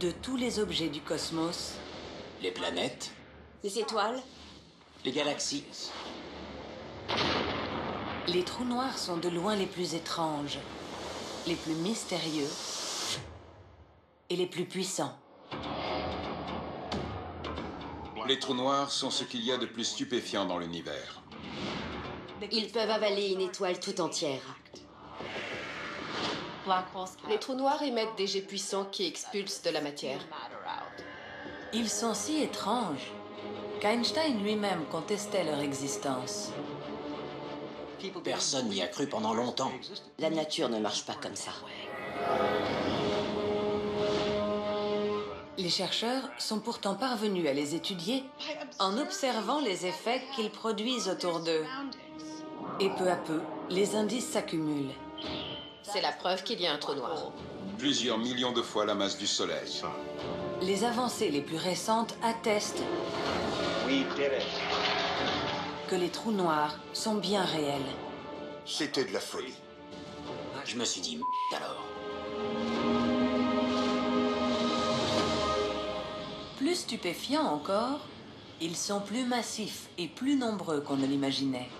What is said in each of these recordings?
De tous les objets du cosmos, Les planètes, Les étoiles les galaxies. les trous noirs sont de loin les plus étranges, les plus mystérieux et les plus puissants. Les trous noirs sont ce qu'il y a de plus stupéfiant dans l'univers. Ils peuvent avaler une étoile tout entière. Les trous noirs émettent des jets puissants qui expulsent de la matière. Ils sont si étranges qu'Einstein lui-même contestait leur existence. Personne n'y a cru pendant longtemps. La nature ne marche pas comme ça. Les chercheurs sont pourtant parvenus à les étudier en observant les effets qu'ils produisent autour d'eux. Et peu à peu, les indices s'accumulent. C'est la preuve qu'il y a un trou noir. Plusieurs millions de fois la masse du Soleil. Les avancées les plus récentes attestent que les trous noirs sont bien réels. C'était de la folie. Je me suis dit, M*** alors. Plus stupéfiants encore, ils sont plus massifs et plus nombreux qu'on ne l'imaginait.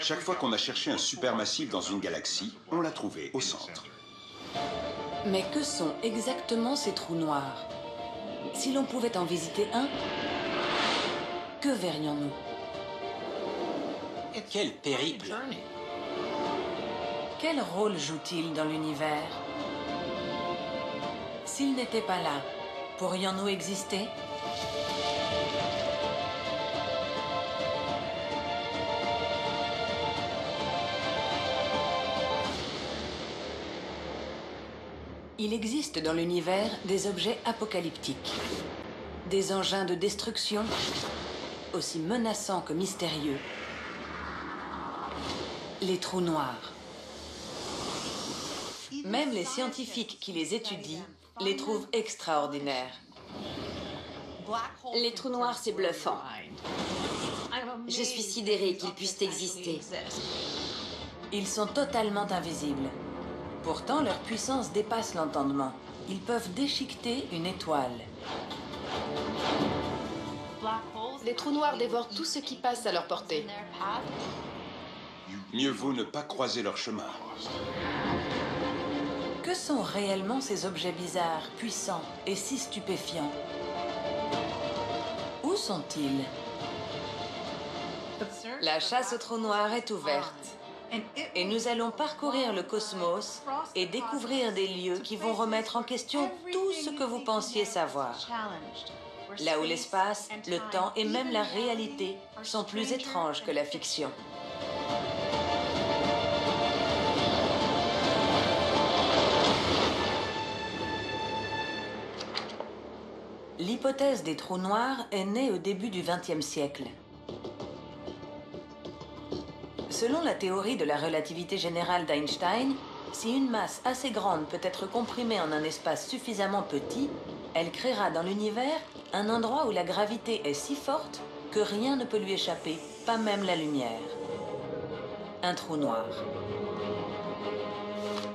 Chaque fois qu'on a cherché un supermassif dans une galaxie, on l'a trouvé au centre. Mais que sont exactement ces trous noirs? Si l'on pouvait en visiter un, que verrions-nous? Quel périple. Quel rôle joue-t-il dans l'univers? S'il n'était pas là, pourrions-nous exister? Il existe dans l'univers des objets apocalyptiques, des engins de destruction aussi menaçants que mystérieux, les trous noirs. Même les scientifiques qui les étudient les trouvent extraordinaires. Les trous noirs, c'est bluffant. Je suis sidérée qu'ils puissent exister. Ils sont totalement invisibles. Pourtant, leur puissance dépasse l'entendement. Ils peuvent déchiqueter une étoile. Les trous noirs dévorent tout ce qui passe à leur portée. Mieux vaut ne pas croiser leur chemin. Que sont réellement ces objets bizarres, puissants et si stupéfiants? Où sont-ils? La chasse aux trous noirs est ouverte. Et nous allons parcourir le cosmos et découvrir des lieux qui vont remettre en question tout ce que vous pensiez savoir. Là où l'espace, le temps et même la réalité sont plus étranges que la fiction. L'hypothèse des trous noirs est née au début du XXe siècle. Selon la théorie de la relativité générale d'Einstein, si une masse assez grande peut être comprimée en un espace suffisamment petit, elle créera dans l'univers un endroit où la gravité est si forte que rien ne peut lui échapper, pas même la lumière. Un trou noir.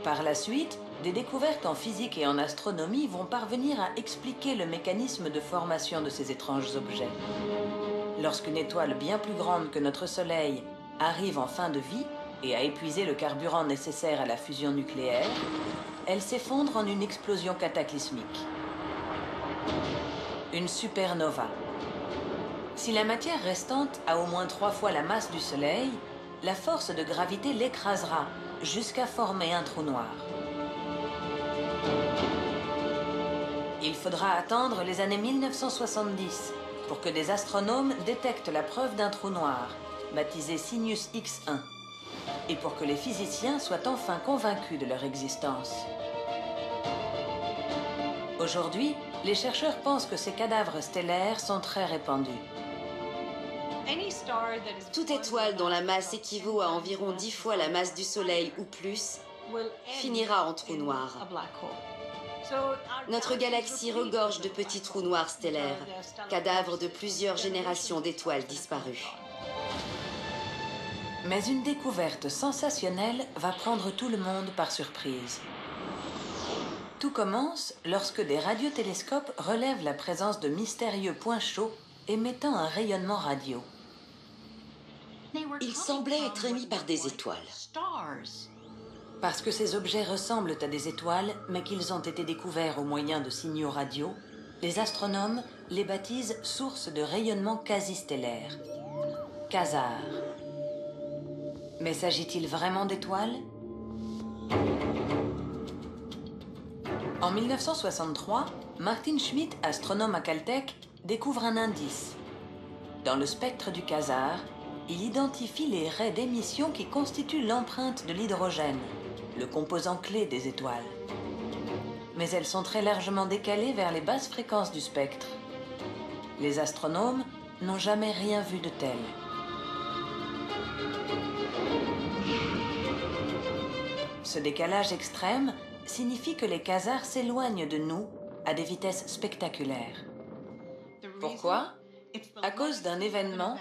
Par la suite, des découvertes en physique et en astronomie vont parvenir à expliquer le mécanisme de formation de ces étranges objets. Lorsqu'une étoile bien plus grande que notre Soleil arrive en fin de vie et a épuisé le carburant nécessaire à la fusion nucléaire, elle s'effondre en une explosion cataclysmique. Une supernova. Si la matière restante a au moins trois fois la masse du Soleil, la force de gravité l'écrasera jusqu'à former un trou noir. Il faudra attendre les années 1970 pour que des astronomes détectent la preuve d'un trou noir, baptisé Sinus X1, et pour que les physiciens soient enfin convaincus de leur existence. Aujourd'hui, les chercheurs pensent que ces cadavres stellaires sont très répandus. Toute étoile dont la masse équivaut à environ 10 fois la masse du Soleil ou plus finira en trou noir. Notre galaxie regorge de petits trous noirs stellaires, cadavres de plusieurs générations d'étoiles disparues. Mais une découverte sensationnelle va prendre tout le monde par surprise. Tout commence lorsque des radiotélescopes relèvent la présence de mystérieux points chauds émettant un rayonnement radio. Ils semblaient être émis par des étoiles. Parce que ces objets ressemblent à des étoiles, mais qu'ils ont été découverts au moyen de signaux radio, les astronomes les baptisent sources de rayonnement quasi-stellaire. Quasar. Mais s'agit-il vraiment d'étoiles? En 1963, Martin Schmidt, astronome à Caltech, découvre un indice. Dans le spectre du quasar, il identifie les raies d'émission qui constituent l'empreinte de l'hydrogène, le composant clé des étoiles. Mais elles sont très largement décalées vers les basses fréquences du spectre. Les astronomes n'ont jamais rien vu de tel. Ce décalage extrême signifie que les quasars s'éloignent de nous à des vitesses spectaculaires. Pourquoi? À cause d'un événement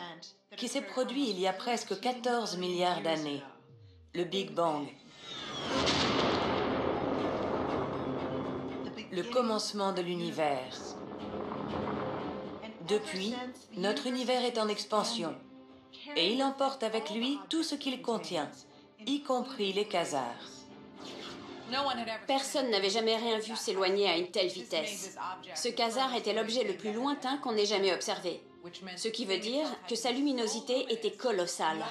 qui s'est produit il y a presque 14 milliards d'années, le Big Bang. Le commencement de l'univers. Depuis, notre univers est en expansion et il emporte avec lui tout ce qu'il contient, y compris les quasars. Personne n'avait jamais rien vu s'éloigner à une telle vitesse. Ce quasar était l'objet le plus lointain qu'on ait jamais observé. Ce qui veut dire que sa luminosité était colossale.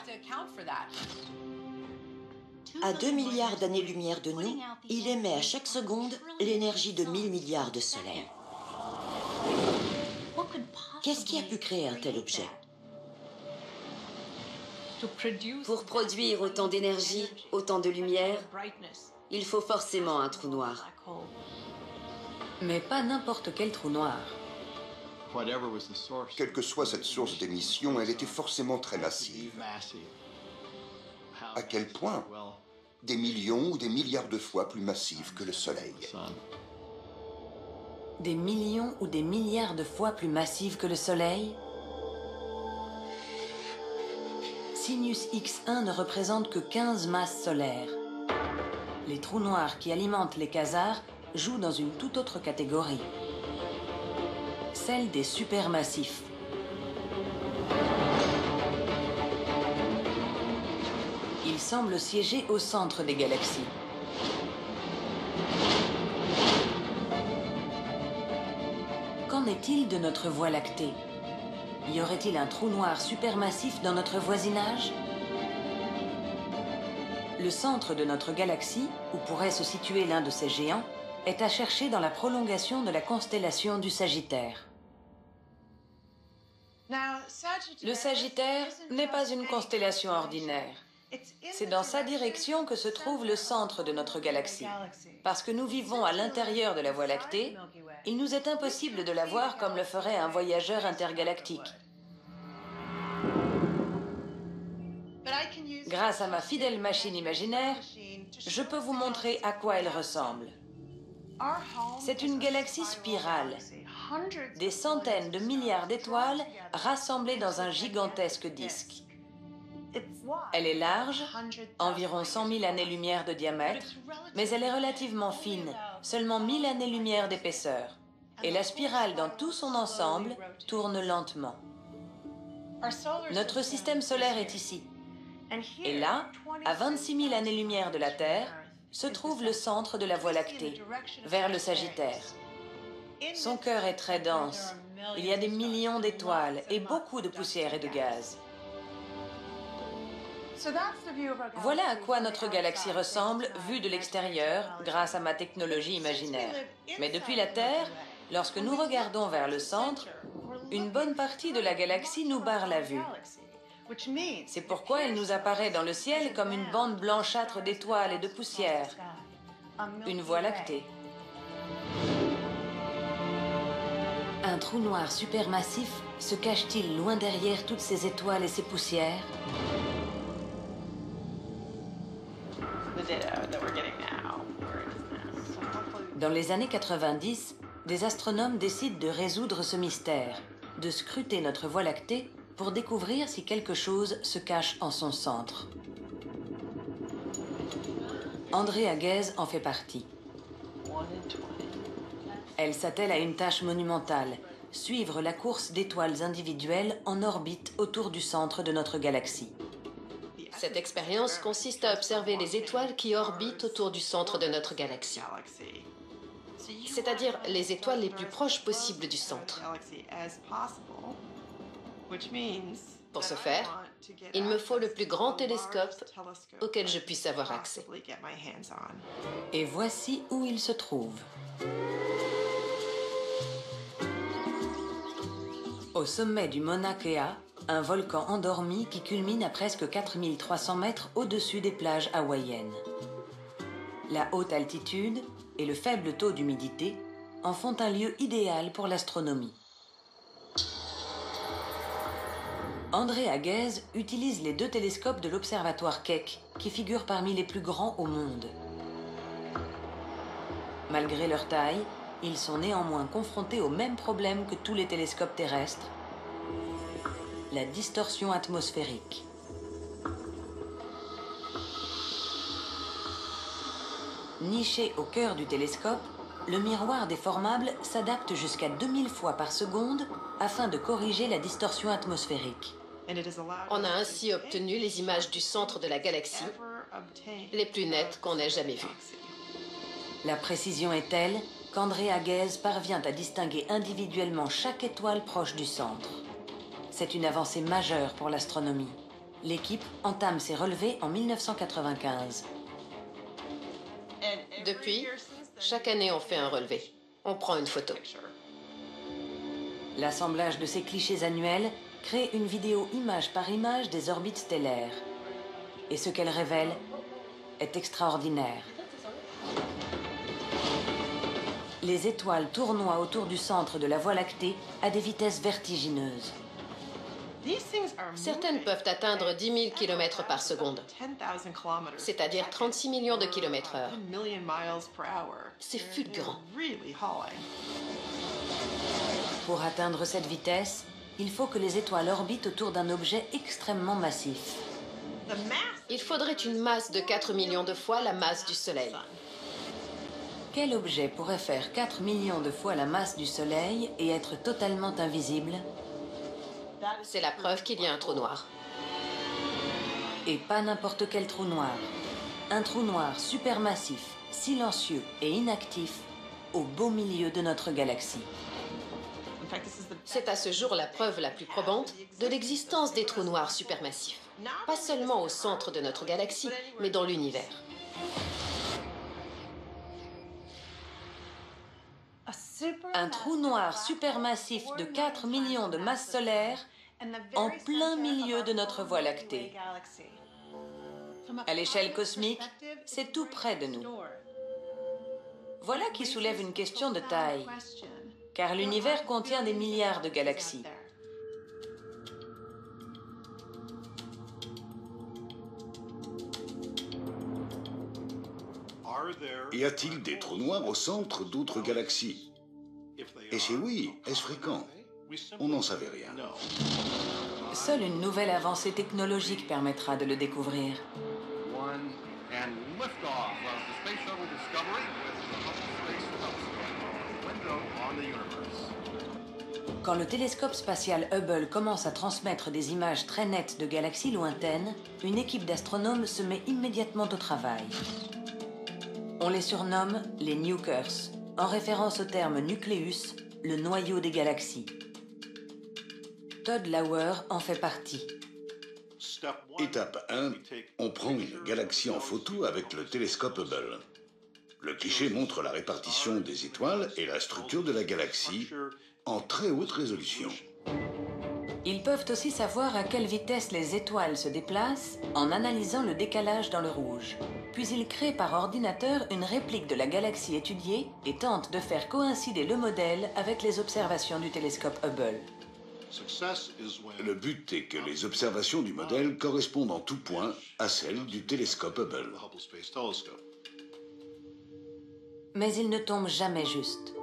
À 2 milliards d'années-lumière de nous, il émet à chaque seconde l'énergie de 1000 milliards de soleils. Qu'est-ce qui a pu créer un tel objet? Pour produire autant d'énergie, autant de lumière, il faut forcément un trou noir. Mais pas n'importe quel trou noir. Quelle que soit cette source d'émission, elle était forcément très massive. À quel point Des millions ou des milliards de fois plus massive que le Soleil. Des millions ou des milliards de fois plus massive que le Soleil? Sinus X1 ne représente que 15 masses solaires. Les trous noirs qui alimentent les quasars jouent dans une toute autre catégorie. Celle des supermassifs. Ils semblent siéger au centre des galaxies. Qu'en est-il de notre Voie lactée? Y aurait-il un trou noir supermassif dans notre voisinage? Le centre de notre galaxie, où pourrait se situer l'un de ces géants, est à chercher dans la prolongation de la constellation du Sagittaire. Le Sagittaire n'est pas une constellation ordinaire. C'est dans sa direction que se trouve le centre de notre galaxie. Parce que nous vivons à l'intérieur de la Voie lactée, il nous est impossible de la voir comme le ferait un voyageur intergalactique. Grâce à ma fidèle machine imaginaire, je peux vous montrer à quoi elle ressemble. C'est une galaxie spirale, des centaines de milliards d'étoiles rassemblées dans un gigantesque disque. Elle est large, environ 100 000 années-lumière de diamètre, mais elle est relativement fine, seulement 1000 années-lumière d'épaisseur. Et la spirale dans tout son ensemble tourne lentement. Notre système solaire est ici. Et là, à 26 000 années-lumière de la Terre, se trouve le centre de la Voie lactée, vers le Sagittaire. Son cœur est très dense. Il y a des millions d'étoiles et beaucoup de poussière et de gaz. Voilà à quoi notre galaxie ressemble vue de l'extérieur grâce à ma technologie imaginaire. Mais depuis la Terre, lorsque nous regardons vers le centre, une bonne partie de la galaxie nous barre la vue. C'est pourquoi elle nous apparaît dans le ciel comme une bande blanchâtre d'étoiles et de poussière, une voie lactée. Un trou noir supermassif se cache-t-il loin derrière toutes ces étoiles et ces poussières? Dans les années 90, des astronomes décident de résoudre ce mystère, de scruter notre Voie lactée pour découvrir si quelque chose se cache en son centre. André Aguez en fait partie. Elle s'attelle à une tâche monumentale, suivre la course d'étoiles individuelles en orbite autour du centre de notre galaxie. Cette expérience consiste à observer les étoiles qui orbitent autour du centre de notre galaxie, c'est-à-dire les étoiles les plus proches possibles du centre. Pour ce faire, il me faut le plus grand télescope auquel je puisse avoir accès. Et voici où il se trouve. Au sommet du Mauna Kea, un volcan endormi qui culmine à presque 4300 mètres au-dessus des plages hawaïennes. La haute altitude et le faible taux d'humidité en font un lieu idéal pour l'astronomie. André Aguez utilise les deux télescopes de l'observatoire Keck, qui figurent parmi les plus grands au monde. Malgré leur taille, ils sont néanmoins confrontés au même problème que tous les télescopes terrestres, la distorsion atmosphérique. Niché au cœur du télescope, le miroir déformable s'adapte jusqu'à 2000 fois par seconde afin de corriger la distorsion atmosphérique. On a ainsi obtenu les images du centre de la galaxie les plus nettes qu'on ait jamais vues. La précision est telle qu'André Aguez parvient à distinguer individuellement chaque étoile proche du centre. C'est une avancée majeure pour l'astronomie. L'équipe entame ses relevés en 1995. Depuis, chaque année on fait un relevé. On prend une photo. L'assemblage de ces clichés annuels crée une vidéo image par image des orbites stellaires. Et ce qu'elle révèle est extraordinaire. Les étoiles tournoient autour du centre de la Voie lactée à des vitesses vertigineuses. Certaines peuvent atteindre 10 000 km par seconde, c'est-à-dire 36 millions de km heure. C'est fulgurant. Pour atteindre cette vitesse, il faut que les étoiles orbitent autour d'un objet extrêmement massif. Il faudrait une masse de 4 millions de fois la masse du Soleil. Quel objet pourrait faire 4 millions de fois la masse du Soleil et être totalement invisible? C'est la preuve qu'il y a un trou noir. Et pas n'importe quel trou noir. Un trou noir supermassif, silencieux et inactif au beau milieu de notre galaxie. C'est à ce jour la preuve la plus probante de l'existence des trous noirs supermassifs. Pas seulement au centre de notre galaxie, mais dans l'univers. Un trou noir supermassif de 4 millions de masses solaires en plein milieu de notre Voie lactée. À l'échelle cosmique, c'est tout près de nous. Voilà qui soulève une question de taille, car l'univers contient des milliards de galaxies. Y a-t-il des trous noirs au centre d'autres galaxies? Et si oui, est-ce fréquent? On n'en savait rien. Seule une nouvelle avancée technologique permettra de le découvrir. Quand le télescope spatial Hubble commence à transmettre des images très nettes de galaxies lointaines, une équipe d'astronomes se met immédiatement au travail. On les surnomme les Nukers, en référence au terme nucléus, le noyau des galaxies. Todd Lauer en fait partie. Étape 1, on prend une galaxie en photo avec le télescope Hubble. Le cliché montre la répartition des étoiles et la structure de la galaxie en très haute résolution. Ils peuvent aussi savoir à quelle vitesse les étoiles se déplacent en analysant le décalage dans le rouge. Puis ils créent par ordinateur une réplique de la galaxie étudiée et tentent de faire coïncider le modèle avec les observations du télescope Hubble. Le but est que les observations du modèle correspondent en tout point à celles du télescope Hubble. Mais ils ne tombent jamais juste.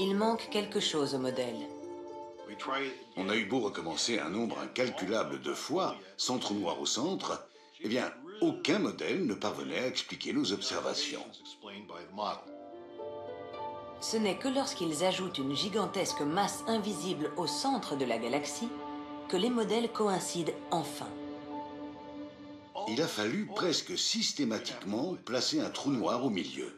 Il manque quelque chose au modèle. On a eu beau recommencer un nombre incalculable de fois, sans trou noir au centre, eh bien, aucun modèle ne parvenait à expliquer nos observations. Ce n'est que lorsqu'ils ajoutent une gigantesque masse invisible au centre de la galaxie que les modèles coïncident enfin. Il a fallu presque systématiquement placer un trou noir au milieu.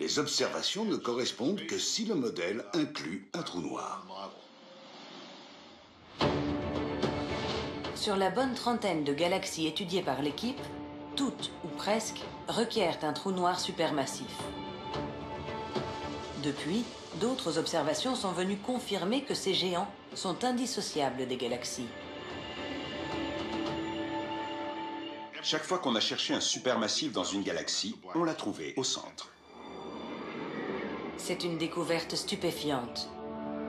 Les observations ne correspondent que si le modèle inclut un trou noir. Sur la bonne trentaine de galaxies étudiées par l'équipe, toutes ou presque requièrent un trou noir supermassif. Depuis, d'autres observations sont venues confirmer que ces géants sont indissociables des galaxies. Chaque fois qu'on a cherché un supermassif dans une galaxie, on l'a trouvé au centre. C'est une découverte stupéfiante.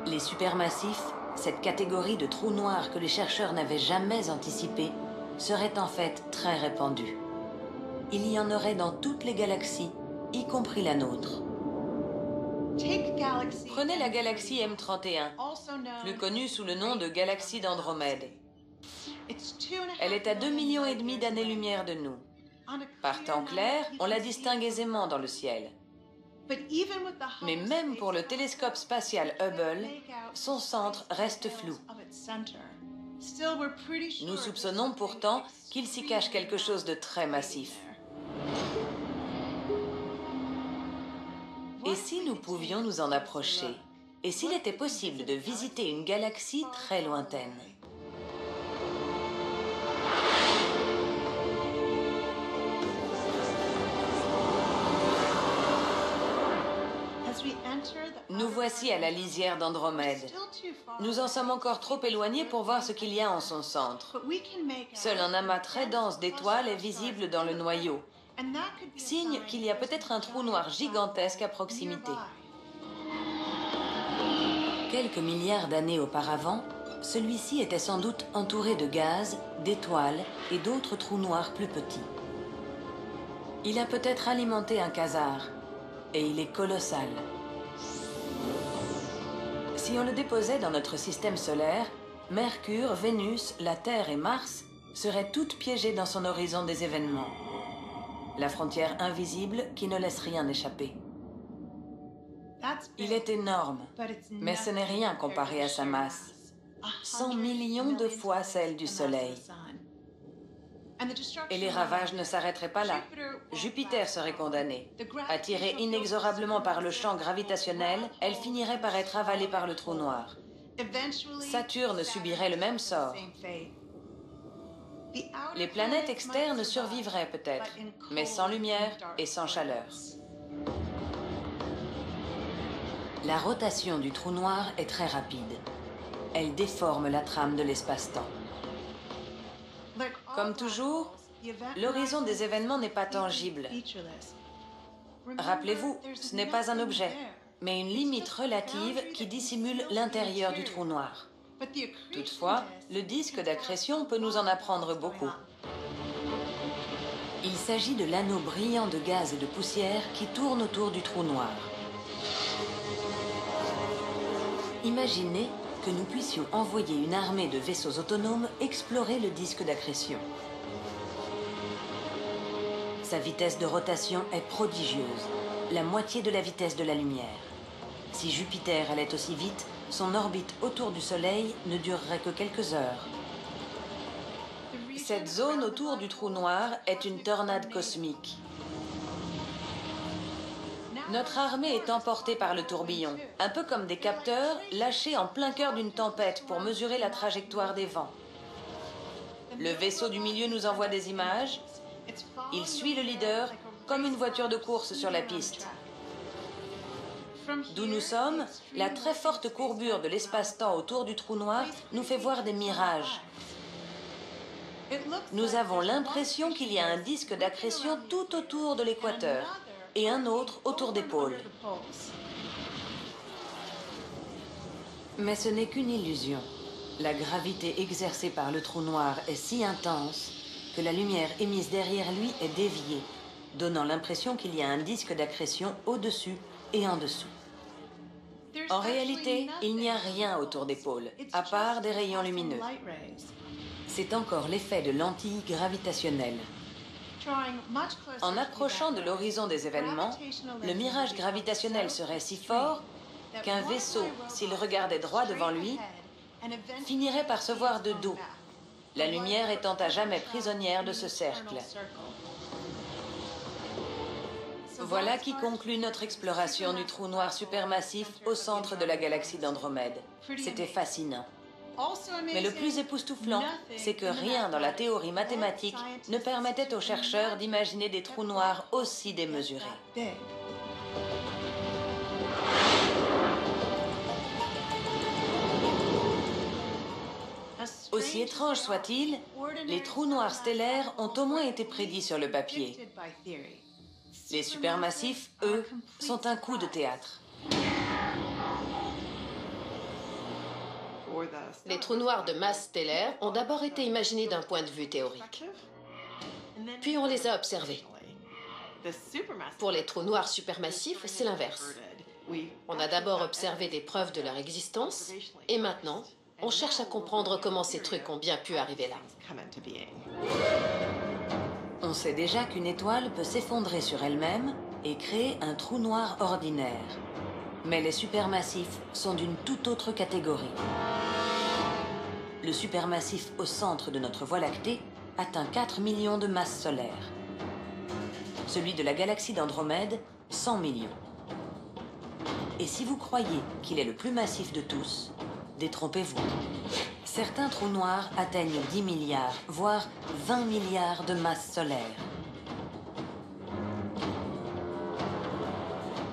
Les supermassifs, cette catégorie de trous noirs que les chercheurs n'avaient jamais anticipé, seraient en fait très répandus. Il y en aurait dans toutes les galaxies, y compris la nôtre. Prenez la galaxie M31, plus connue sous le nom de galaxie d'Andromède. Elle est à 2,5 millions et demi d'années-lumière de nous. Par temps clair, on la distingue aisément dans le ciel. Mais même pour le télescope spatial Hubble, son centre reste flou. Nous soupçonnons pourtant qu'il s'y cache quelque chose de très massif. Et si nous pouvions nous en approcher? Et s'il était possible de visiter une galaxie très lointaine? Nous voici à la lisière d'Andromède. Nous en sommes encore trop éloignés pour voir ce qu'il y a en son centre. Seul un amas très dense d'étoiles est visible dans le noyau, signe qu'il y a peut-être un trou noir gigantesque à proximité. Quelques milliards d'années auparavant, celui-ci était sans doute entouré de gaz, d'étoiles et d'autres trous noirs plus petits. Il a peut-être alimenté un quasar, et il est colossal. Si on le déposait dans notre système solaire, Mercure, Vénus, la Terre et Mars seraient toutes piégées dans son horizon des événements. La frontière invisible qui ne laisse rien échapper. Il est énorme, mais ce n'est rien comparé à sa masse. 100 millions de fois celle du Soleil. Et les ravages ne s'arrêteraient pas là. Jupiter serait condamné. Attirée inexorablement par le champ gravitationnel, elle finirait par être avalée par le trou noir. Saturne subirait le même sort. Les planètes externes survivraient peut-être, mais sans lumière et sans chaleur. La rotation du trou noir est très rapide. Elle déforme la trame de l'espace-temps. Comme toujours, l'horizon des événements n'est pas tangible. Rappelez-vous, ce n'est pas un objet, mais une limite relative qui dissimule l'intérieur du trou noir. Toutefois, le disque d'accrétion peut nous en apprendre beaucoup. Il s'agit de l'anneau brillant de gaz et de poussière qui tourne autour du trou noir. Imaginez que nous puissions envoyer une armée de vaisseaux autonomes explorer le disque d'accrétion. Sa vitesse de rotation est prodigieuse, la moitié de la vitesse de la lumière. Si Jupiter allait aussi vite, son orbite autour du Soleil ne durerait que quelques heures. Cette zone autour du trou noir est une tornade cosmique. Notre armée est emportée par le tourbillon, un peu comme des capteurs lâchés en plein cœur d'une tempête pour mesurer la trajectoire des vents. Le vaisseau du milieu nous envoie des images. Il suit le leader comme une voiture de course sur la piste. D'où nous sommes, la très forte courbure de l'espace-temps autour du trou noir nous fait voir des mirages. Nous avons l'impression qu'il y a un disque d'accrétion tout autour de l'équateur et un autre autour des pôles. Mais ce n'est qu'une illusion. La gravité exercée par le trou noir est si intense que la lumière émise derrière lui est déviée, donnant l'impression qu'il y a un disque d'accrétion au-dessus et en dessous. En réalité, il n'y a rien autour des pôles, à part des rayons lumineux. C'est encore l'effet de lentilles gravitationnelles. En approchant de l'horizon des événements, le mirage gravitationnel serait si fort qu'un vaisseau, s'il regardait droit devant lui, finirait par se voir de dos, la lumière étant à jamais prisonnière de ce cercle. Voilà qui conclut notre exploration du trou noir supermassif au centre de la galaxie d'Andromède. C'était fascinant. Mais le plus époustouflant, c'est que rien dans la théorie mathématique ne permettait aux chercheurs d'imaginer des trous noirs aussi démesurés. Aussi étrange soit-il, les trous noirs stellaires ont au moins été prédits sur le papier. Les supermassifs, eux, sont un coup de théâtre. Les trous noirs de masse stellaire ont d'abord été imaginés d'un point de vue théorique. Puis on les a observés. Pour les trous noirs supermassifs, c'est l'inverse. On a d'abord observé des preuves de leur existence et maintenant, on cherche à comprendre comment ces trucs ont bien pu arriver là. On sait déjà qu'une étoile peut s'effondrer sur elle-même et créer un trou noir ordinaire. Mais les supermassifs sont d'une toute autre catégorie. Le supermassif au centre de notre Voie lactée atteint 4 millions de masses solaires. Celui de la galaxie d'Andromède, 100 millions. Et si vous croyez qu'il est le plus massif de tous, détrompez-vous. Certains trous noirs atteignent 10 milliards, voire 20 milliards de masses solaires.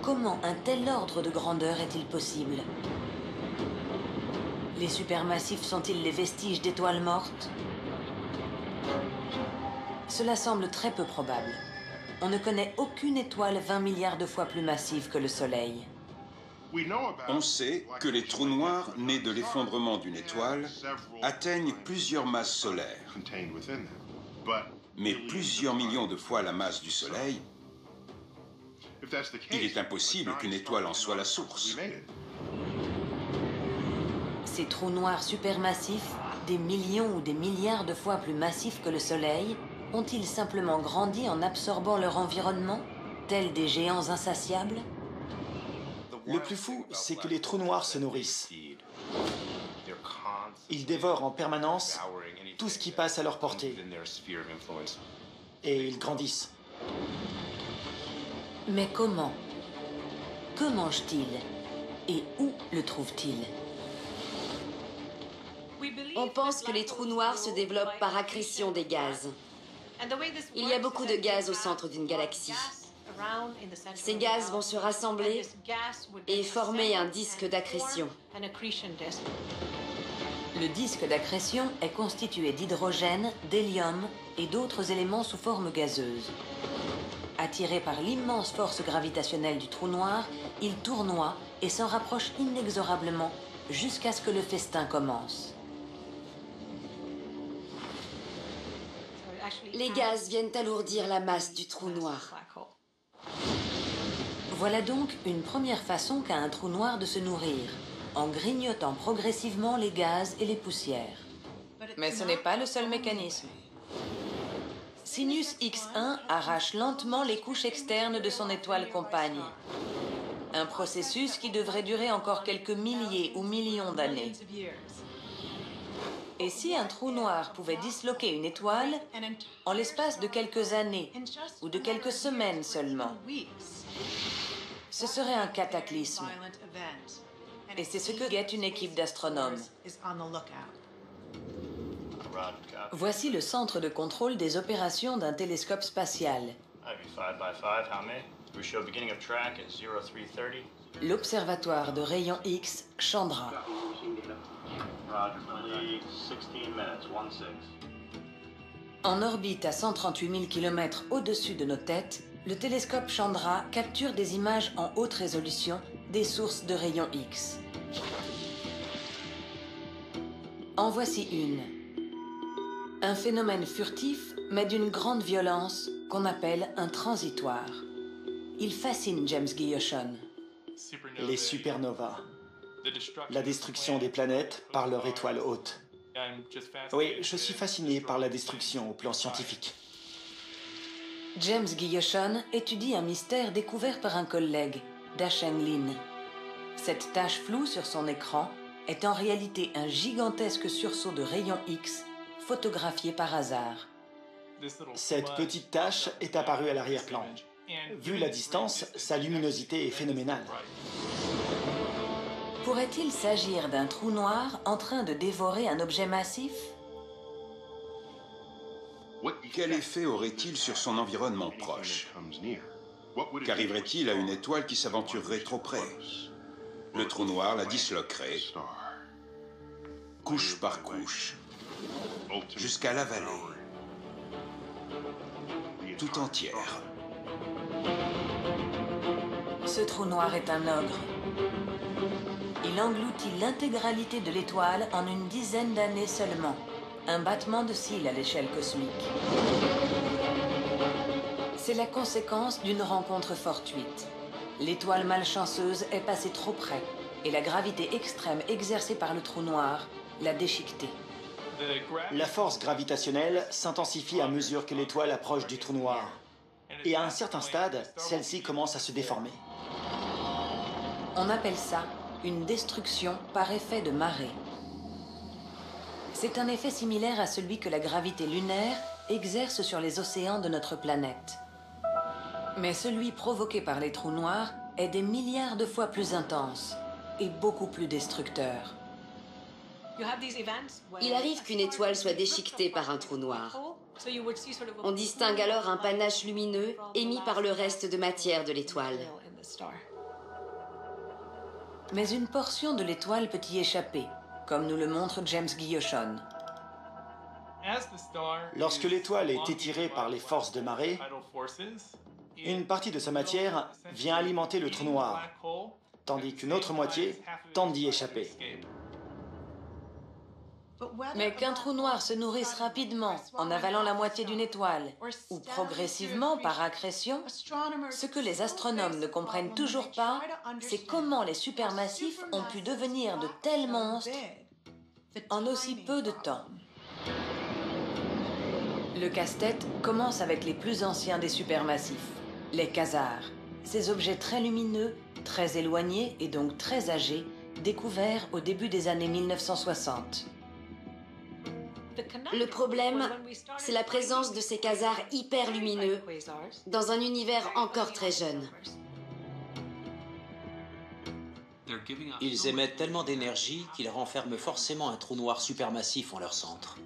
Comment un tel ordre de grandeur est-il possible? Les supermassifs sont-ils les vestiges d'étoiles mortes? Cela semble très peu probable. On ne connaît aucune étoile 20 milliards de fois plus massive que le Soleil. On sait que les trous noirs nés de l'effondrement d'une étoile atteignent plusieurs masses solaires. Mais plusieurs millions de fois la masse du Soleil, il est impossible qu'une étoile en soit la source. Ces trous noirs supermassifs, des millions ou des milliards de fois plus massifs que le Soleil, ont-ils simplement grandi en absorbant leur environnement, tels des géants insatiables? Le plus fou, c'est que les trous noirs se nourrissent. Ils dévorent en permanence tout ce qui passe à leur portée. Et ils grandissent. Mais comment? Que mange-t-il? Et où le trouve-t-il? On pense que les trous noirs se développent par accrétion des gaz. Il y a beaucoup de gaz au centre d'une galaxie. Ces gaz vont se rassembler et former un disque d'accrétion. Le disque d'accrétion est constitué d'hydrogène, d'hélium et d'autres éléments sous forme gazeuse. Attiré par l'immense force gravitationnelle du trou noir, il tournoie et s'en rapproche inexorablement jusqu'à ce que le festin commence. Les gaz viennent alourdir la masse du trou noir. Voilà donc une première façon qu'a un trou noir de se nourrir, en grignotant progressivement les gaz et les poussières. Mais ce n'est pas le seul mécanisme. Sinus X1 arrache lentement les couches externes de son étoile compagne. Un processus qui devrait durer encore quelques milliers ou millions d'années. Et si un trou noir pouvait disloquer une étoile en l'espace de quelques années ou de quelques semaines seulement, ce serait un cataclysme. Et c'est ce que guette une équipe d'astronomes. Voici le centre de contrôle des opérations d'un télescope spatial. L'observatoire de rayons X Chandra. En orbite à 138 000 km au-dessus de nos têtes, le télescope Chandra capture des images en haute résolution des sources de rayons X. En voici une. Un phénomène furtif, mais d'une grande violence, qu'on appelle un transitoire. Il fascine James Guillochon. Les supernovas. La destruction des planètes par leur étoile haute. Oui, je suis fasciné par la destruction au plan scientifique. James Guillochon étudie un mystère découvert par un collègue, Dasheng Lin. Cette tache floue sur son écran est en réalité un gigantesque sursaut de rayons X photographié par hasard. Cette petite tache est apparue à l'arrière-plan. Vu la distance, sa luminosité est phénoménale. Pourrait-il s'agir d'un trou noir en train de dévorer un objet massif? Quel effet aurait-il sur son environnement proche? Qu'arriverait-il à une étoile qui s'aventurerait trop près? Le trou noir la disloquerait, couche par couche, jusqu'à l'avaler, tout entière. Ce trou noir est un ogre. Il engloutit l'intégralité de l'étoile en une dizaine d'années seulement. Un battement de cils à l'échelle cosmique. C'est la conséquence d'une rencontre fortuite. L'étoile malchanceuse est passée trop près et la gravité extrême exercée par le trou noir l'a déchiquetée. La force gravitationnelle s'intensifie à mesure que l'étoile approche du trou noir. Et à un certain stade, celle-ci commence à se déformer. On appelle ça une destruction par effet de marée. C'est un effet similaire à celui que la gravité lunaire exerce sur les océans de notre planète. Mais celui provoqué par les trous noirs est des milliards de fois plus intense et beaucoup plus destructeur. Il arrive qu'une étoile soit déchiquetée par un trou noir. On distingue alors un panache lumineux émis par le reste de matière de l'étoile. Mais une portion de l'étoile peut y échapper, comme nous le montre James Guillochon. Lorsque l'étoile est étirée par les forces de marée, une partie de sa matière vient alimenter le trou noir, tandis qu'une autre moitié tente d'y échapper. Mais qu'un trou noir se nourrisse rapidement en avalant la moitié d'une étoile, ou progressivement par accrétion, ce que les astronomes ne comprennent toujours pas, c'est comment les supermassifs ont pu devenir de tels monstres en aussi peu de temps. Le casse-tête commence avec les plus anciens des supermassifs, les quasars. Ces objets très lumineux, très éloignés et donc très âgés, découverts au début des années 1960. Le problème, c'est la présence de ces quasars hyper lumineux dans un univers encore très jeune. Ils émettent tellement d'énergie qu'ils renferment forcément un trou noir supermassif en leur centre.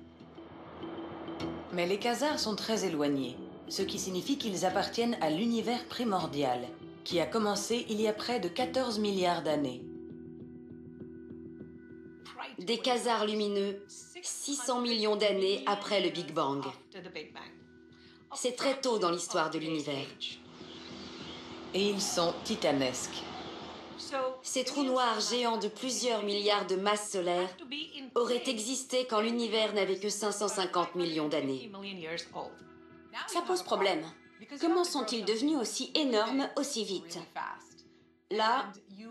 Mais les quasars sont très éloignés, ce qui signifie qu'ils appartiennent à l'univers primordial, qui a commencé il y a près de 14 milliards d'années. Des quasars lumineux 600 millions d'années après le Big Bang. C'est très tôt dans l'histoire de l'univers. Et ils sont titanesques. Ces trous noirs géants de plusieurs milliards de masses solaires auraient existé quand l'univers n'avait que 550 millions d'années. Ça pose problème. Comment sont-ils devenus aussi énormes aussi vite? Là,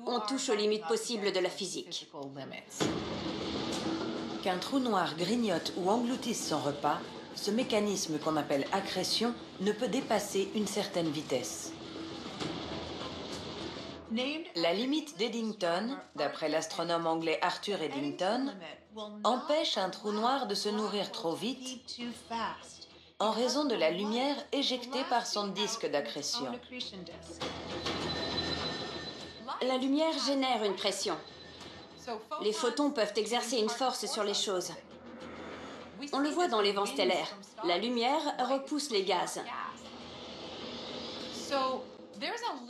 on touche aux limites possibles de la physique. Qu'un trou noir grignote ou engloutisse son repas, ce mécanisme qu'on appelle accrétion ne peut dépasser une certaine vitesse. La limite d'Eddington, d'après l'astronome anglais Arthur Eddington, empêche un trou noir de se nourrir trop vite en raison de la lumière éjectée par son disque d'accrétion. La lumière génère une pression. Les photons peuvent exercer une force sur les choses. On le voit dans les vents stellaires. La lumière repousse les gaz.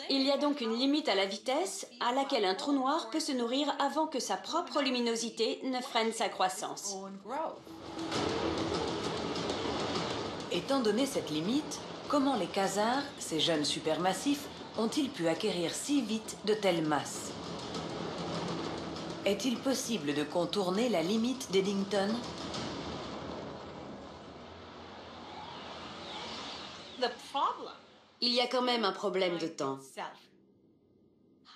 Il y a donc une limite à la vitesse à laquelle un trou noir peut se nourrir avant que sa propre luminosité ne freine sa croissance. Étant donné cette limite, comment les quasars, ces jeunes supermassifs, ont-ils pu acquérir si vite de telles masses? Est-il possible de contourner la limite d'Eddington? Il y a quand même un problème de temps.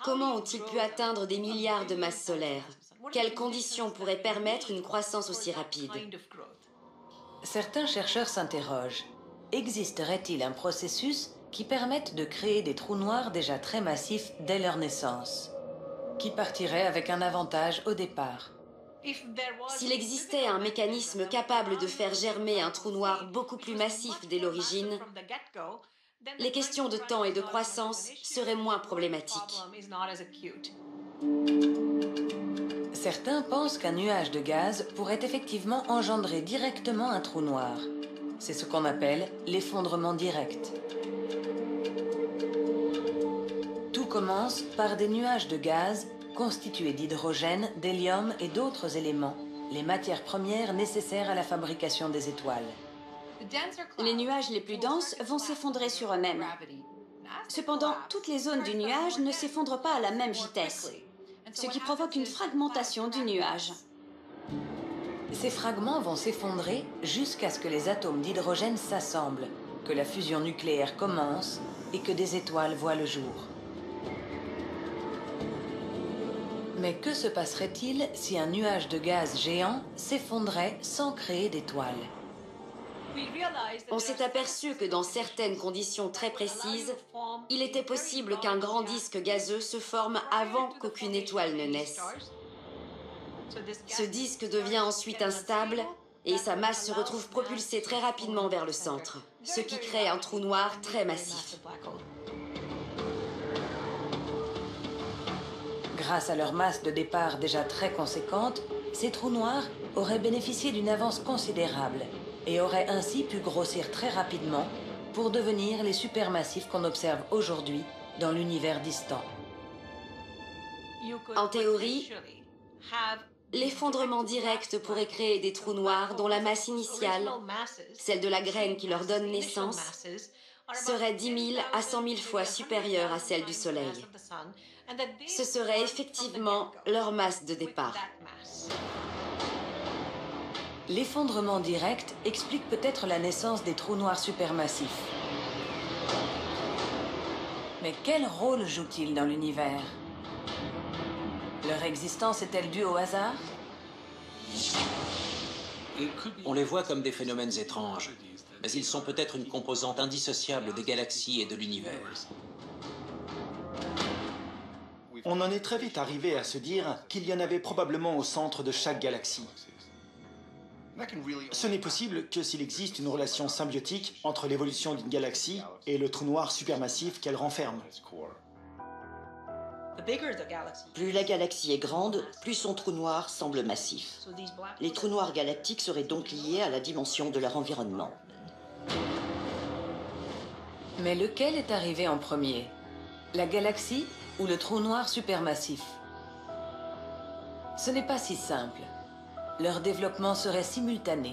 Comment ont-ils pu atteindre des milliards de masses solaires? Quelles conditions pourraient permettre une croissance aussi rapide? Certains chercheurs s'interrogent. existerait-il un processus qui permette de créer des trous noirs déjà très massifs dès leur naissance, qui partiraient avec un avantage au départ S'il existait un mécanisme capable de faire germer un trou noir beaucoup plus massif dès l'origine, les questions de temps et de croissance seraient moins problématiques. Certains pensent qu'un nuage de gaz pourrait effectivement engendrer directement un trou noir. C'est ce qu'on appelle l'effondrement direct. Commence par des nuages de gaz constitués d'hydrogène, d'hélium et d'autres éléments, les matières premières nécessaires à la fabrication des étoiles. Les nuages les plus denses vont s'effondrer sur eux-mêmes. Cependant, toutes les zones du nuage ne s'effondrent pas à la même vitesse ce qui provoque une fragmentation du nuage. Ces fragments vont s'effondrer jusqu'à ce que les atomes d'hydrogène s'assemblent, que la fusion nucléaire commence et que des étoiles voient le jour. Mais que se passerait-il si un nuage de gaz géant s'effondrait sans créer d'étoiles on s'est aperçu que dans certaines conditions très précises, il était possible qu'un grand disque gazeux se forme avant qu'aucune étoile ne naisse. Ce disque devient ensuite instable et sa masse se retrouve propulsée très rapidement vers le centre, ce qui crée un trou noir très massif. Grâce à leur masse de départ déjà très conséquente, ces trous noirs auraient bénéficié d'une avance considérable et auraient ainsi pu grossir très rapidement pour devenir les supermassifs qu'on observe aujourd'hui dans l'univers distant. En théorie, l'effondrement direct pourrait créer des trous noirs dont la masse initiale, celle de la graine qui leur donne naissance, serait 10 000 à 100 000 fois supérieure à celle du Soleil. Ce serait effectivement leur masse de départ. L'effondrement direct explique peut-être la naissance des trous noirs supermassifs. Mais quel rôle jouent-ils dans l'univers? Leur existence est-elle due au hasard? On les voit comme des phénomènes étranges, mais ils sont peut-être une composante indissociable des galaxies et de l'univers. On en est très vite arrivé à se dire qu'il y en avait probablement au centre de chaque galaxie. Ce n'est possible que s'il existe une relation symbiotique entre l'évolution d'une galaxie et le trou noir supermassif qu'elle renferme. Plus la galaxie est grande, plus son trou noir semble massif. Les trous noirs galactiques seraient donc liés à la dimension de leur environnement. Mais lequel est arrivé en premier? La galaxie ou le trou noir supermassif Ce n'est pas si simple leur développement serait simultané.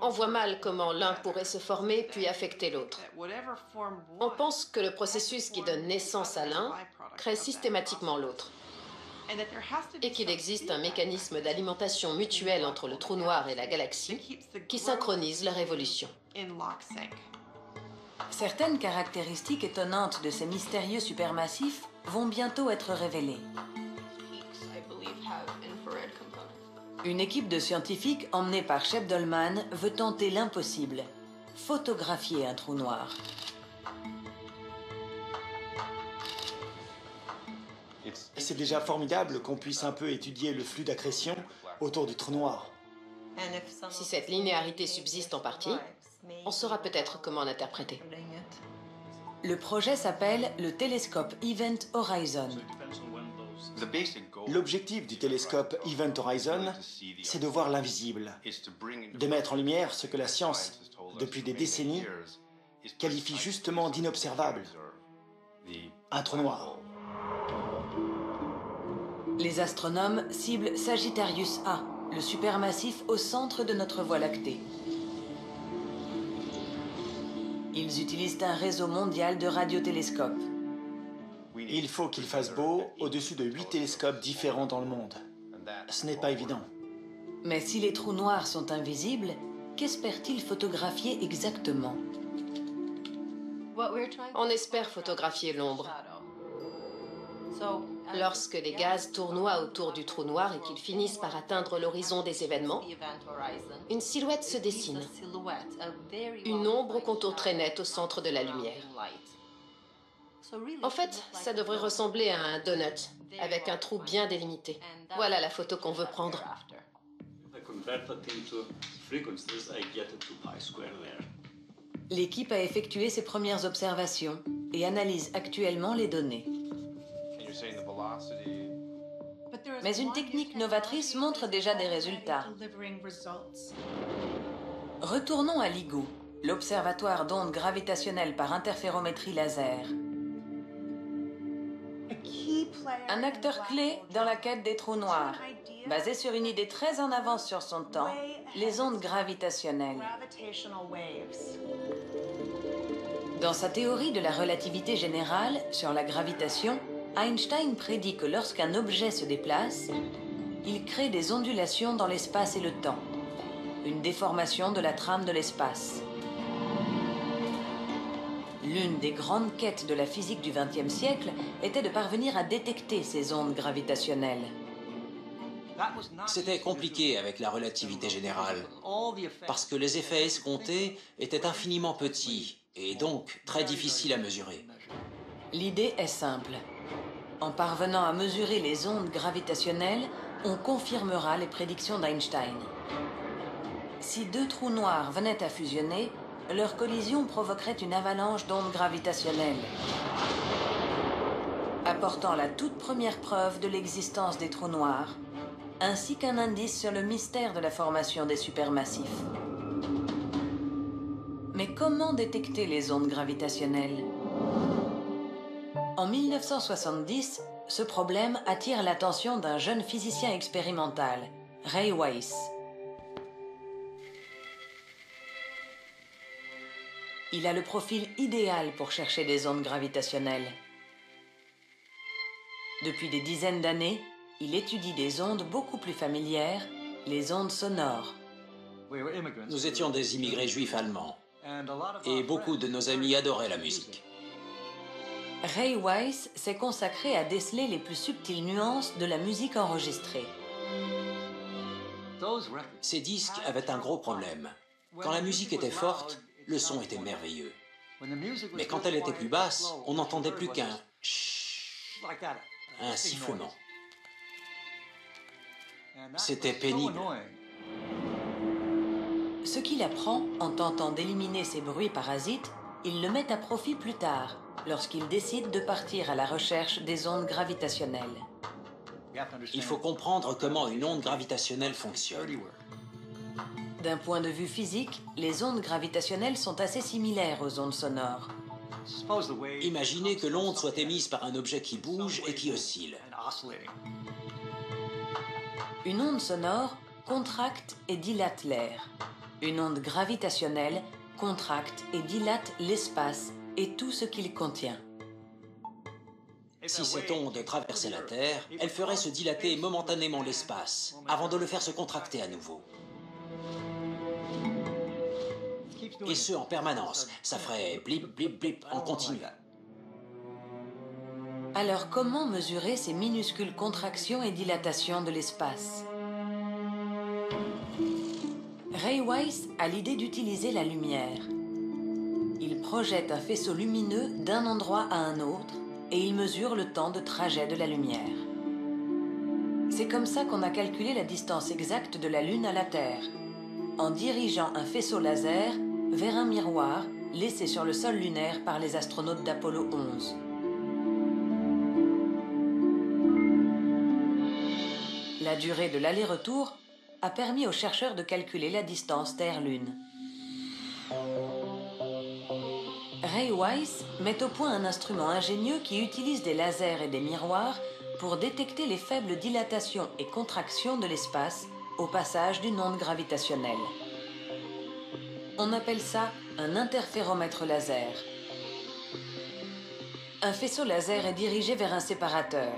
On voit mal comment l'un pourrait se former puis affecter l'autre. On pense que le processus qui donne naissance à l'un crée systématiquement l'autre et qu'il existe un mécanisme d'alimentation mutuelle entre le trou noir et la galaxie qui synchronise leur évolution. Certaines caractéristiques étonnantes de ces mystérieux supermassifs vont bientôt être révélées. Une équipe de scientifiques emmenée par Shep Dolman veut tenter l'impossible, photographier un trou noir. C'est déjà formidable qu'on puisse un peu étudier le flux d'accrétion autour du trou noir. Si cette linéarité subsiste en partie, on saura peut-être comment l'interpréter. Le projet s'appelle le télescope Event Horizon. L'objectif du télescope Event Horizon, c'est de voir l'invisible, de mettre en lumière ce que la science, depuis des décennies, qualifie justement d'inobservable, un trou noir. Les astronomes ciblent Sagittarius A, le supermassif au centre de notre Voie lactée. Ils utilisent un réseau mondial de radiotélescopes. Il faut qu'il fasse beau au-dessus de huit télescopes différents dans le monde. Ce n'est pas évident. Mais si les trous noirs sont invisibles, qu'espèrent-ils photographier exactement? On espère photographier l'ombre. Lorsque les gaz tournoient autour du trou noir et qu'ils finissent par atteindre l'horizon des événements, une silhouette se dessine. Une ombre au contour très net au centre de la lumière. En fait, ça devrait ressembler à un donut, avec un trou bien délimité. Voilà la photo qu'on veut prendre. L'équipe a effectué ses premières observations et analyse actuellement les données. Mais une technique novatrice montre déjà des résultats. Retournons à LIGO, l'observatoire d'ondes gravitationnelles par interférométrie laser. Un acteur clé dans la quête des trous noirs, basé sur une idée très en avance sur son temps, les ondes gravitationnelles. Dans sa théorie de la relativité générale sur la gravitation, Einstein prédit que lorsqu'un objet se déplace, il crée des ondulations dans l'espace et le temps, une déformation de la trame de l'espace. L'une des grandes quêtes de la physique du XXe siècle était de parvenir à détecter ces ondes gravitationnelles. C'était compliqué avec la relativité générale, parce que les effets escomptés étaient infiniment petits et donc très difficiles à mesurer. L'idée est simple. En parvenant à mesurer les ondes gravitationnelles, on confirmera les prédictions d'Einstein. Si deux trous noirs venaient à fusionner, leur collision provoquerait une avalanche d'ondes gravitationnelles, apportant la toute première preuve de l'existence des trous noirs, ainsi qu'un indice sur le mystère de la formation des supermassifs. Mais comment détecter les ondes gravitationnelles? En 1970, ce problème attire l'attention d'un jeune physicien expérimental, Ray Weiss. Il a le profil idéal pour chercher des ondes gravitationnelles. Depuis des dizaines d'années, il étudie des ondes beaucoup plus familières, les ondes sonores. Nous étions des immigrés juifs allemands et beaucoup de nos amis adoraient la musique. Ray Weiss s'est consacré à déceler les plus subtiles nuances de la musique enregistrée. Ces disques avaient un gros problème. Quand la musique était forte, le son était merveilleux. Mais quand elle était plus basse, on n'entendait plus qu'un un sifflement. C'était pénible. Ce qu'il apprend en tentant d'éliminer ces bruits parasites, il le met à profit plus tard, lorsqu'il décide de partir à la recherche des ondes gravitationnelles. Il faut comprendre comment une onde gravitationnelle fonctionne. D'un point de vue physique, les ondes gravitationnelles sont assez similaires aux ondes sonores. Imaginez que l'onde soit émise par un objet qui bouge et qui oscille. Une onde sonore contracte et dilate l'air. Une onde gravitationnelle contracte et dilate l'espace et tout ce qu'il contient. Si cette onde traversait la Terre, elle ferait se dilater momentanément l'espace, avant de le faire se contracter à nouveau. Et ce, en permanence. Ça ferait blip, blip, blip en continu. Alors comment mesurer ces minuscules contractions et dilatations de l'espace? Ray Weiss a l'idée d'utiliser la lumière. Il projette un faisceau lumineux d'un endroit à un autre et il mesure le temps de trajet de la lumière. C'est comme ça qu'on a calculé la distance exacte de la Lune à la Terre, en dirigeant un faisceau laser vers un miroir laissé sur le sol lunaire par les astronautes d'Apollo 11. La durée de l'aller-retour a permis aux chercheurs de calculer la distance Terre-Lune. Ray Weiss met au point un instrument ingénieux qui utilise des lasers et des miroirs pour détecter les faibles dilatations et contractions de l'espace au passage d'une onde gravitationnelle. On appelle ça un interféromètre laser. Un faisceau laser est dirigé vers un séparateur.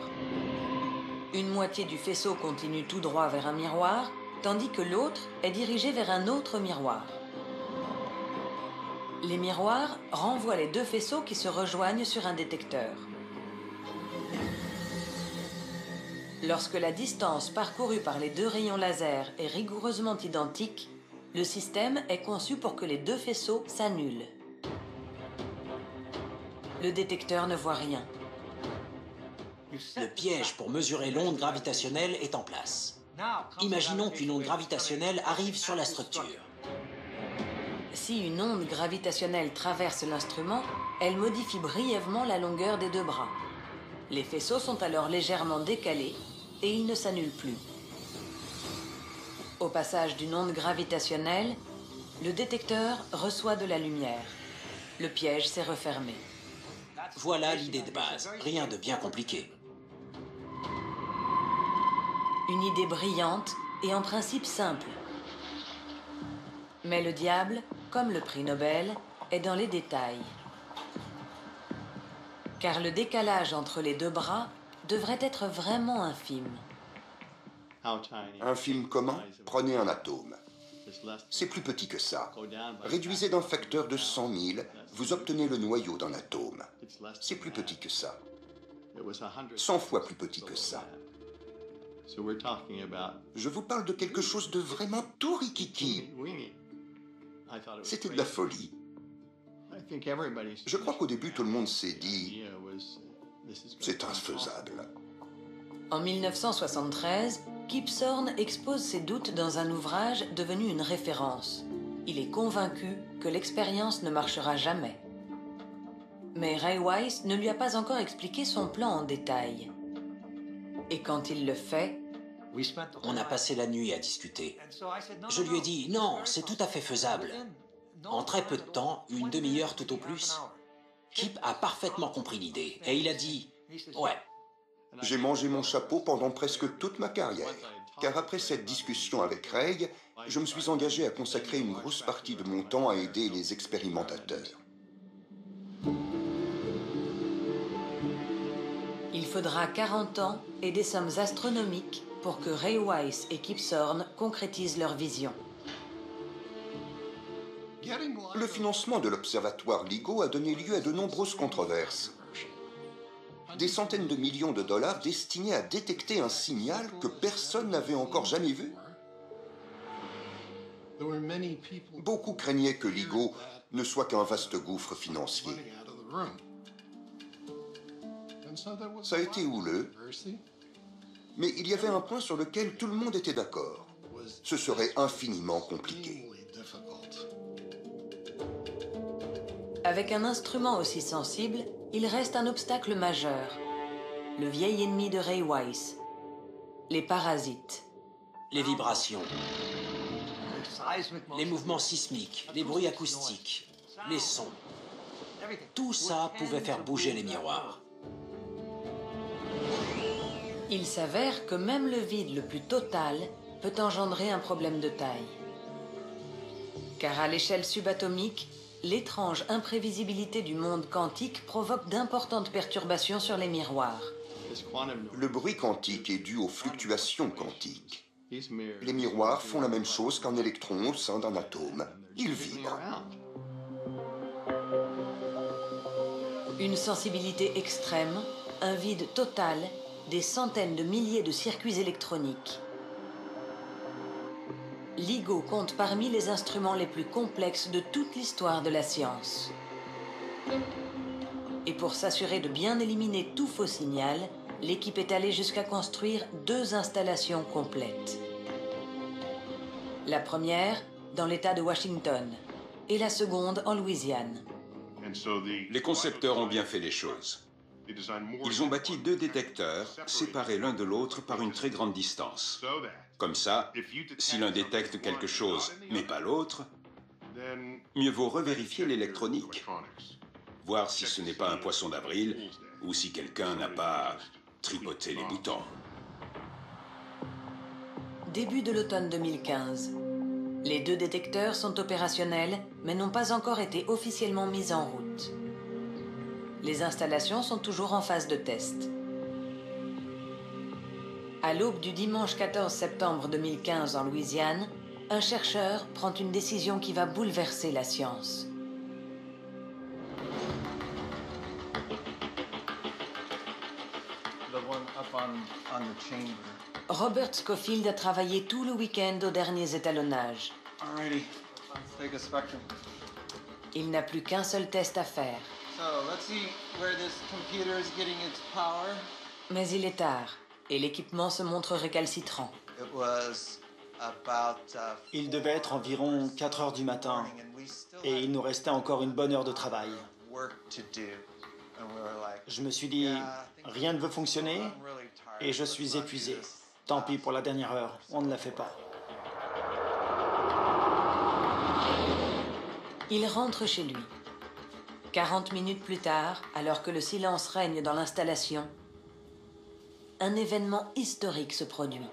Une moitié du faisceau continue tout droit vers un miroir, tandis que l'autre est dirigé vers un autre miroir. Les miroirs renvoient les deux faisceaux qui se rejoignent sur un détecteur. Lorsque la distance parcourue par les deux rayons laser est rigoureusement identique, le système est conçu pour que les deux faisceaux s'annulent. Le détecteur ne voit rien. Le piège pour mesurer l'onde gravitationnelle est en place. Imaginons qu'une onde gravitationnelle arrive sur la structure. Si une onde gravitationnelle traverse l'instrument, elle modifie brièvement la longueur des deux bras. Les faisceaux sont alors légèrement décalés et ils ne s'annulent plus. Au passage d'une onde gravitationnelle, le détecteur reçoit de la lumière. Le piège s'est refermé. Voilà l'idée de base, rien de bien compliqué. Une idée brillante et en principe simple. Mais le diable, comme le prix Nobel, est dans les détails. Car le décalage entre les deux bras devrait être vraiment infime. Infime comment Prenez un atome. C'est plus petit que ça. Réduisez d'un facteur de 100 000, vous obtenez le noyau d'un atome. C'est plus petit que ça. 100 fois plus petit que ça. Je vous parle de quelque chose de vraiment tout rikiki. C'était de la folie. Je crois qu'au début, tout le monde s'est dit, c'est infaisable. En 1973, Kip Thorne expose ses doutes dans un ouvrage devenu une référence. Il est convaincu que l'expérience ne marchera jamais. Mais Ray Weiss ne lui a pas encore expliqué son plan en détail. Et quand il le fait, on a passé la nuit à discuter. Je lui ai dit, non, c'est tout à fait faisable. En très peu de temps, une demi-heure tout au plus, Kip a parfaitement compris l'idée et il a dit, ouais. J'ai mangé mon chapeau pendant presque toute ma carrière, car après cette discussion avec Ray, je me suis engagé à consacrer une grosse partie de mon temps à aider les expérimentateurs. Il faudra 40 ans et des sommes astronomiques pour que Ray Weiss et Kip Thorne concrétisent leur vision. Le financement de l'observatoire LIGO a donné lieu à de nombreuses controverses. Des centaines de millions de dollars destinés à détecter un signal que personne n'avait encore jamais vu. Beaucoup craignaient que LIGO ne soit qu'un vaste gouffre financier. Ça a été houleux, mais il y avait un point sur lequel tout le monde était d'accord. Ce serait infiniment compliqué. Avec un instrument aussi sensible, il reste un obstacle majeur. Le vieil ennemi de Ray Weiss. Les parasites. Les vibrations. Les mouvements sismiques, les bruits acoustiques, les sons. Tout ça pouvait faire bouger les miroirs. Il s'avère que même le vide le plus total peut engendrer un problème de taille. Car à l'échelle subatomique, l'étrange imprévisibilité du monde quantique provoque d'importantes perturbations sur les miroirs. Le bruit quantique est dû aux fluctuations quantiques. Les miroirs font la même chose qu'un électron au sein d'un atome. Ils vibrent. Une sensibilité extrême, un vide total des centaines de milliers de circuits électroniques. LIGO compte parmi les instruments les plus complexes de toute l'histoire de la science. Et pour s'assurer de bien éliminer tout faux signal, l'équipe est allée jusqu'à construire deux installations complètes. La première dans l'État de Washington et la seconde en Louisiane. Les concepteurs ont bien fait les choses. Ils ont bâti deux détecteurs séparés l'un de l'autre par une très grande distance. Comme ça, si l'un détecte quelque chose mais pas l'autre, mieux vaut revérifier l'électronique. Voir si ce n'est pas un poisson d'avril ou si quelqu'un n'a pas tripoté les boutons. Début de l'automne 2015. Les deux détecteurs sont opérationnels mais n'ont pas encore été officiellement mis en route. Les installations sont toujours en phase de test. À l'aube du dimanche 14 septembre 2015 en Louisiane, un chercheur prend une décision qui va bouleverser la science. Robert Scofield a travaillé tout le week-end aux derniers étalonnages. Il n'a plus qu'un seul test à faire. Mais il est tard et l'équipement se montre récalcitrant. Il devait être environ 4 heures du matin et il nous restait encore une bonne heure de travail. Je me suis dit, rien ne veut fonctionner et je suis épuisé. Tant pis pour la dernière heure, on ne la fait pas. Il rentre chez lui. 40 minutes plus tard, alors que le silence règne dans l'installation, un événement historique se produit.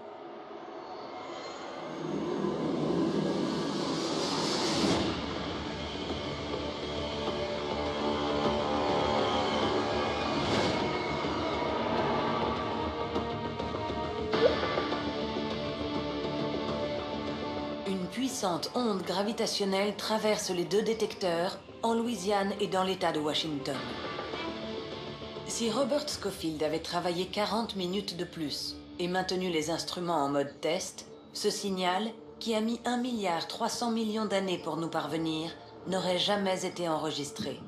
Une puissante onde gravitationnelle traverse les deux détecteurs en Louisiane et dans l'État de Washington. Si Robert Scofield avait travaillé 40 minutes de plus et maintenu les instruments en mode test, ce signal, qui a mis 1 milliard 300 millions d'années pour nous parvenir, n'aurait jamais été enregistré.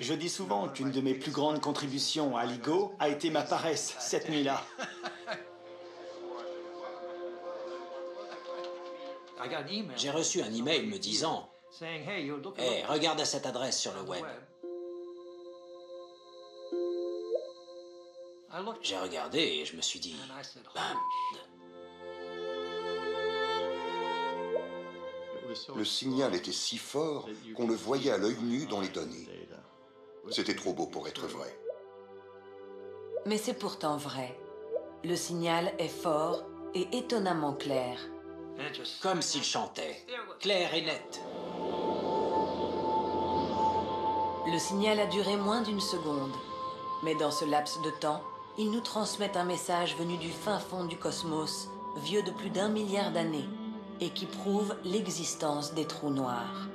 Je dis souvent qu'une de mes plus grandes contributions à LIGO a été ma paresse cette nuit-là. J'ai reçu un email me disant Hey, regarde à cette adresse sur le web. J'ai regardé et je me suis dit, ben, Le signal était si fort qu'on le voyait à l'œil nu dans les données. C'était trop beau pour être vrai. Mais c'est pourtant vrai. Le signal est fort et étonnamment clair. Comme s'il chantait, clair et net. Le signal a duré moins d'une seconde. Mais dans ce laps de temps, il nous transmet un message venu du fin fond du cosmos, vieux de plus d'un milliard d'années, et qui prouve l'existence des trous noirs.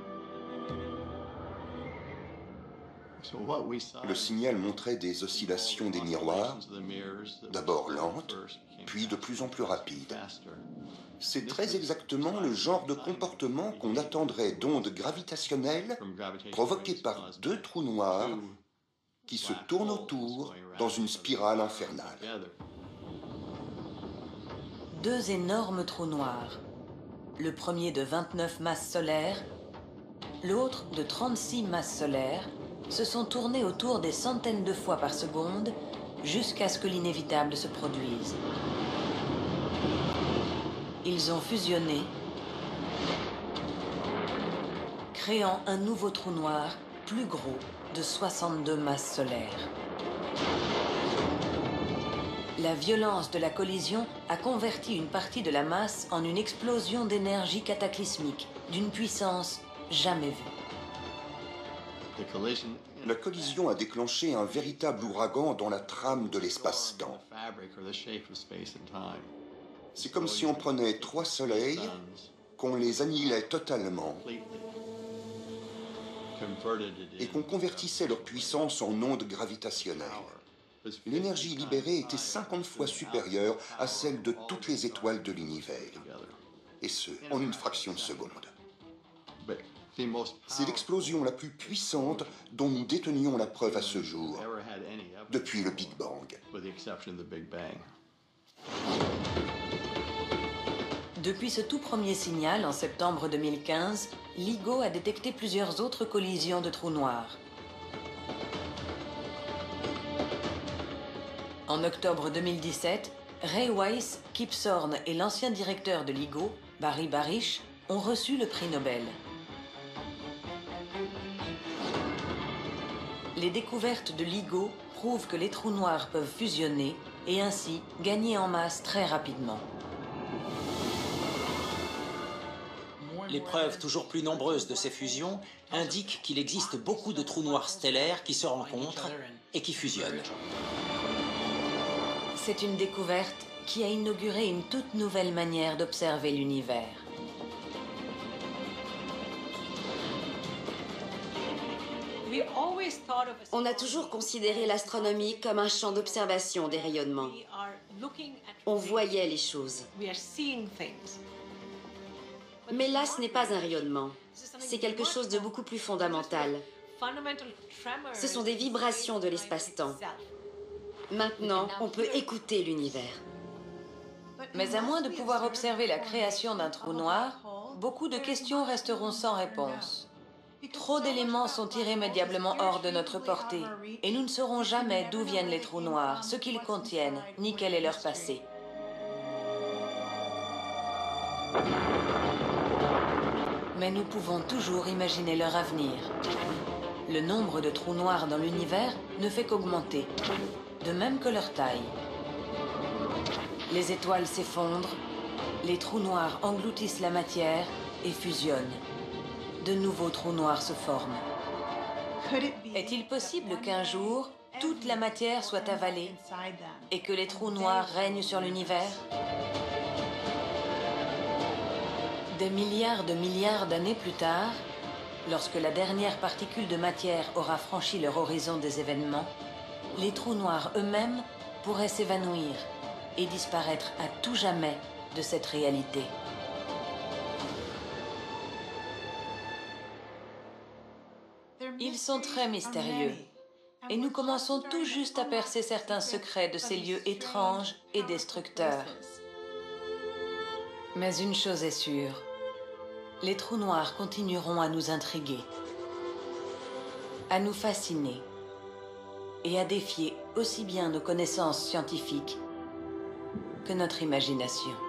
Le signal montrait des oscillations des miroirs, d'abord lentes, puis de plus en plus rapides. C'est très exactement le genre de comportement qu'on attendrait d'ondes gravitationnelles provoquées par deux trous noirs qui se tournent autour dans une spirale infernale. Deux énormes trous noirs, le premier de 29 masses solaires, l'autre de 36 masses solaires, se sont tournés autour des centaines de fois par seconde jusqu'à ce que l'inévitable se produise. Ils ont fusionné, créant un nouveau trou noir plus gros de 62 masses solaires. La violence de la collision a converti une partie de la masse en une explosion d'énergie cataclysmique d'une puissance jamais vue. La collision a déclenché un véritable ouragan dans la trame de l'espace-temps. C'est comme si on prenait trois soleils, qu'on les annihilait totalement et qu'on convertissait leur puissance en ondes gravitationnelles. L'énergie libérée était 50 fois supérieure à celle de toutes les étoiles de l'univers, et ce, en une fraction de seconde. C'est l'explosion la plus puissante dont nous détenions la preuve à ce jour, depuis le Big Bang. Depuis ce tout premier signal en septembre 2015, LIGO a détecté plusieurs autres collisions de trous noirs. En octobre 2017, Ray Weiss, Kip Thorne et l'ancien directeur de LIGO, Barry Barish, ont reçu le prix Nobel. Les découvertes de LIGO prouvent que les trous noirs peuvent fusionner et ainsi gagner en masse très rapidement. Les preuves toujours plus nombreuses de ces fusions indiquent qu'il existe beaucoup de trous noirs stellaires qui se rencontrent et qui fusionnent. C'est une découverte qui a inauguré une toute nouvelle manière d'observer l'univers. On a toujours considéré l'astronomie comme un champ d'observation des rayonnements. On voyait les choses. Mais là, ce n'est pas un rayonnement. C'est quelque chose de beaucoup plus fondamental. Ce sont des vibrations de l'espace-temps. Maintenant, on peut écouter l'univers. Mais à moins de pouvoir observer la création d'un trou noir, beaucoup de questions resteront sans réponse. Trop d'éléments sont irrémédiablement hors de notre portée, et nous ne saurons jamais d'où viennent les trous noirs, ce qu'ils contiennent, ni quel est leur passé. Mais nous pouvons toujours imaginer leur avenir. Le nombre de trous noirs dans l'univers ne fait qu'augmenter, de même que leur taille. Les étoiles s'effondrent, les trous noirs engloutissent la matière et fusionnent. De nouveaux trous noirs se forment. Est-il possible qu'un jour, toute la matière soit avalée et que les trous noirs règnent sur l'univers? Des milliards de milliards d'années plus tard, lorsque la dernière particule de matière aura franchi leur horizon des événements, les trous noirs eux-mêmes pourraient s'évanouir et disparaître à tout jamais de cette réalité. Ils sont très mystérieux et nous commençons tout juste à percer certains secrets de ces lieux étranges et destructeurs. Mais une chose est sûre, les trous noirs continueront à nous intriguer, à nous fasciner et à défier aussi bien nos connaissances scientifiques que notre imagination.